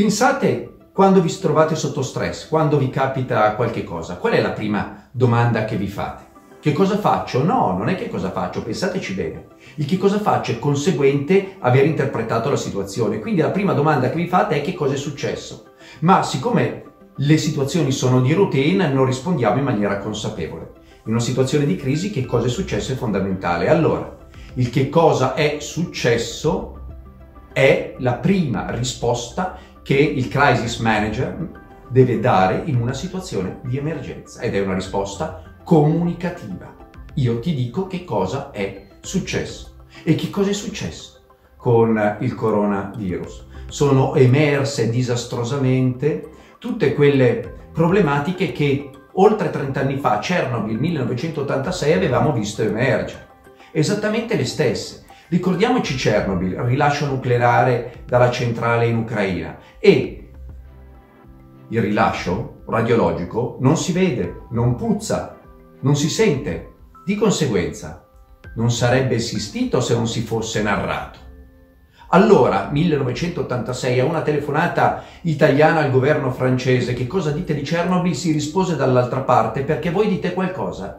Pensate quando vi trovate sotto stress, quando vi capita qualche cosa, qual è la prima domanda che vi fate? Che cosa faccio? No, non è che cosa faccio, pensateci bene. Il che cosa faccio è conseguente aver interpretato la situazione. Quindi la prima domanda che vi fate è che cosa è successo. Ma siccome le situazioni sono di routine, non rispondiamo in maniera consapevole. In una situazione di crisi che cosa è successo è fondamentale. Allora, il che cosa è successo è la prima risposta che il crisis manager deve dare in una situazione di emergenza ed è una risposta comunicativa. Io ti dico che cosa è successo. E che cosa è successo con il coronavirus? Sono emerse disastrosamente tutte quelle problematiche che oltre 30 anni fa, Chernobyl 1986, avevamo visto emergere. Esattamente le stesse. Ricordiamoci Chernobyl, rilascio nucleare dalla centrale in Ucraina e il rilascio radiologico non si vede, non puzza, non si sente. Di conseguenza non sarebbe esistito se non si fosse narrato. Allora, 1986, a una telefonata italiana al governo francese, che cosa dite di Chernobyl? Si rispose dall'altra parte, perché voi dite qualcosa?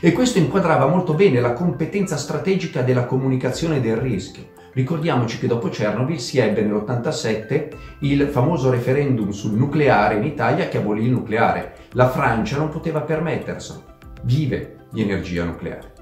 E questo inquadrava molto bene la competenza strategica della comunicazione del rischio. Ricordiamoci che dopo Chernobyl si ebbe nell'87 il famoso referendum sul nucleare in Italia che abolì il nucleare. La Francia non poteva permetterselo, vive di energia nucleare.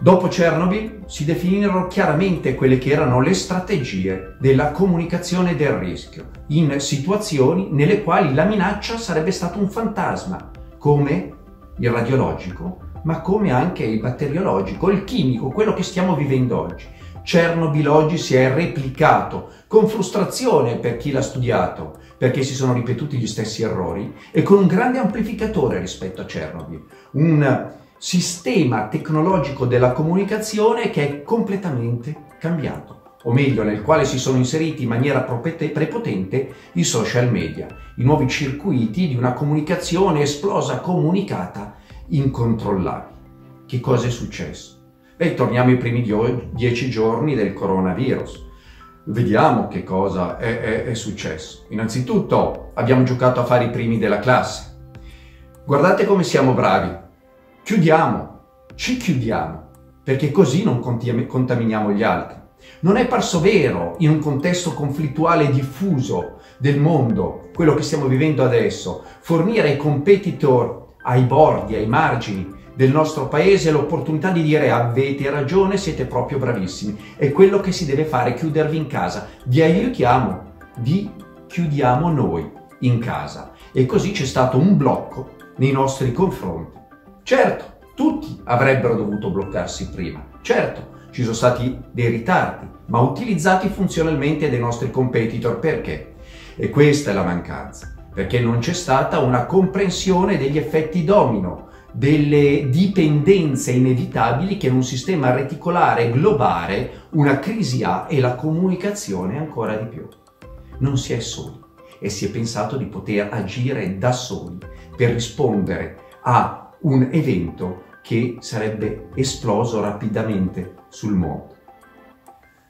Dopo Chernobyl si definirono chiaramente quelle che erano le strategie della comunicazione del rischio in situazioni nelle quali la minaccia sarebbe stato un fantasma, come il radiologico, ma come anche il batteriologico, il chimico, quello che stiamo vivendo oggi. Chernobyl oggi si è replicato con frustrazione per chi l'ha studiato, perché si sono ripetuti gli stessi errori, e con un grande amplificatore rispetto a Chernobyl, un sistema tecnologico della comunicazione che è completamente cambiato o meglio nel quale si sono inseriti in maniera prepotente i social media, i nuovi circuiti di una comunicazione esplosa, comunicata, incontrollabile. Che cosa è successo? Beh, torniamo ai primi dieci giorni del coronavirus. Vediamo che cosa è, è, è successo. Innanzitutto abbiamo giocato a fare i primi della classe. Guardate come siamo bravi. Chiudiamo, ci chiudiamo, perché così non contaminiamo gli altri. Non è parso vero in un contesto conflittuale diffuso del mondo, quello che stiamo vivendo adesso, fornire ai competitor, ai bordi, ai margini del nostro paese l'opportunità di dire avete ragione, siete proprio bravissimi. È quello che si deve fare, chiudervi in casa. Vi aiutiamo, vi chiudiamo noi in casa. E così c'è stato un blocco nei nostri confronti. Certo, tutti avrebbero dovuto bloccarsi prima. Certo, ci sono stati dei ritardi, ma utilizzati funzionalmente dai nostri competitor. Perché? E questa è la mancanza, perché non c'è stata una comprensione degli effetti domino, delle dipendenze inevitabili che in un sistema reticolare globale una crisi ha e la comunicazione ancora di più. Non si è soli e si è pensato di poter agire da soli per rispondere a un evento che sarebbe esploso rapidamente sul mondo.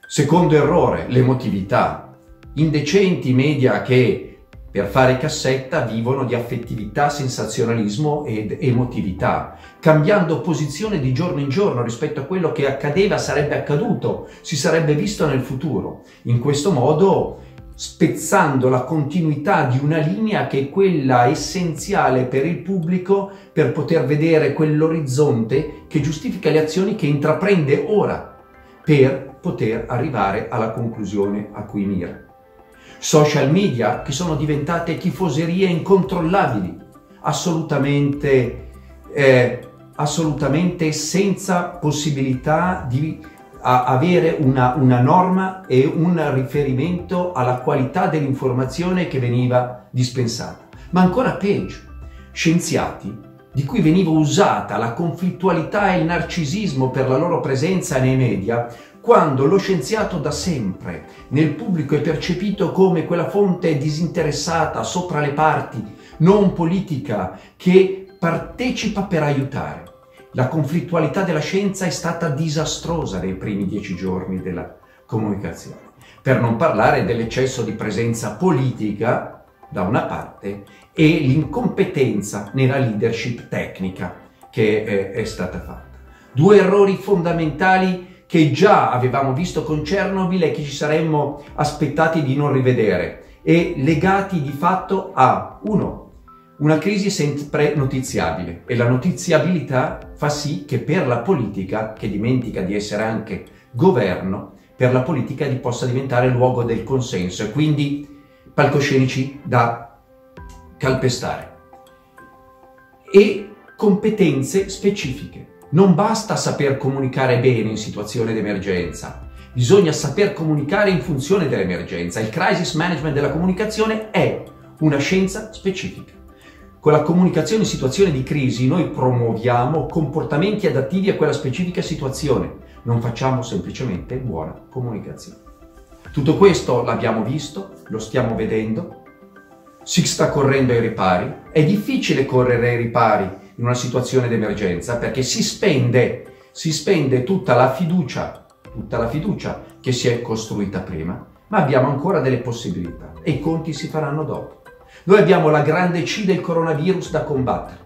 Secondo errore, l'emotività. Indecenti media che per fare cassetta vivono di affettività, sensazionalismo ed emotività, cambiando posizione di giorno in giorno rispetto a quello che accadeva, sarebbe accaduto, si sarebbe visto nel futuro. In questo modo spezzando la continuità di una linea che è quella essenziale per il pubblico per poter vedere quell'orizzonte che giustifica le azioni che intraprende ora per poter arrivare alla conclusione a cui mira. Social media che sono diventate tifoserie incontrollabili, assolutamente, eh, assolutamente senza possibilità di avere una, una, norma e un riferimento alla qualità dell'informazione che veniva dispensata. Ma ancora peggio, scienziati di cui veniva usata la conflittualità e il narcisismo per la loro presenza nei media, quando lo scienziato da sempre nel pubblico è percepito come quella fonte disinteressata sopra le parti, non politica, che partecipa per aiutare. La conflittualità della scienza è stata disastrosa nei primi dieci giorni della comunicazione. Per non parlare dell'eccesso di presenza politica da una parte e l'incompetenza nella leadership tecnica che è, è stata fatta. Due errori fondamentali che già avevamo visto con Chernobyl e che ci saremmo aspettati di non rivedere e legati di fatto a uno una crisi sempre notiziabile e la notiziabilità fa sì che per la politica, che dimentica di essere anche governo, per la politica possa diventare luogo del consenso e quindi palcoscenici da calpestare. E competenze specifiche. Non basta saper comunicare bene in situazione di emergenza, bisogna saper comunicare in funzione dell'emergenza. Il crisis management della comunicazione è una scienza specifica. Con la comunicazione in situazione di crisi noi promuoviamo comportamenti adattivi a quella specifica situazione, non facciamo semplicemente buona comunicazione. Tutto questo l'abbiamo visto, lo stiamo vedendo, si sta correndo ai ripari, è difficile correre ai ripari in una situazione di emergenza perché si spende, si spende tutta la fiducia, tutta la fiducia che si è costruita prima, ma abbiamo ancora delle possibilità e i conti si faranno dopo. Noi abbiamo la grande C del coronavirus da combattere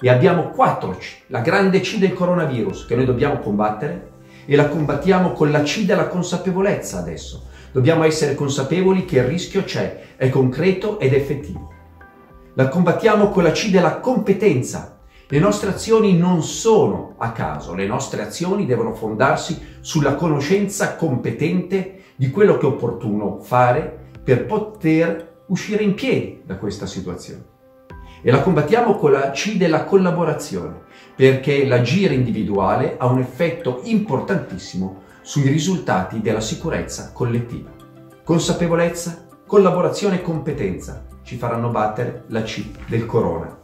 e abbiamo 4 C, la grande C del coronavirus che noi dobbiamo combattere e la combattiamo con la C della consapevolezza adesso. Dobbiamo essere consapevoli che il rischio c'è, è concreto ed effettivo. La combattiamo con la C della competenza. Le nostre azioni non sono a caso, le nostre azioni devono fondarsi sulla conoscenza competente di quello che è opportuno fare per poter uscire in piedi da questa situazione. E la combattiamo con la C della collaborazione, perché l'agire individuale ha un effetto importantissimo sui risultati della sicurezza collettiva. Consapevolezza, collaborazione e competenza ci faranno battere la C del corona